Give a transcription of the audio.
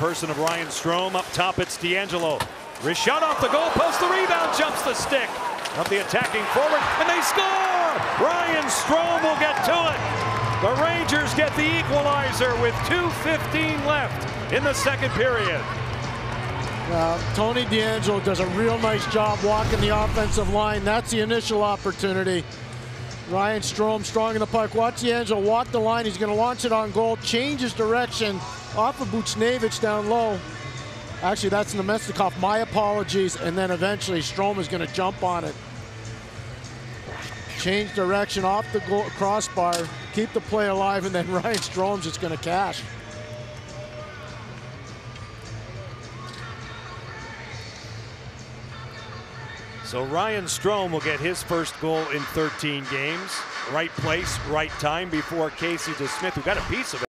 Person of Ryan Strome up top. It's DeAngelo. Rishon off the goalpost. The rebound jumps the stick. Up the attacking forward, and they score! Ryan Strome will get to it. The Rangers get the equalizer with 2.15 left in the second period. Tony DeAngelo does a real nice job walking the offensive line. That's the initial opportunity. Ryan Strome strong in the puck. Watch DeAngelo walk the line. He's going to launch it on goal, change his direction off of Buchnevich down low. Actually, that's Namestnikov. My apologies. And then eventually Strome is going to jump on it. Change direction off the goal, crossbar, keep the play alive, and then Ryan Strome's just going to cash. So Ryan Strome will get his first goal in 13 games. Right place, right time before Casey DeSmith, who got a piece of it.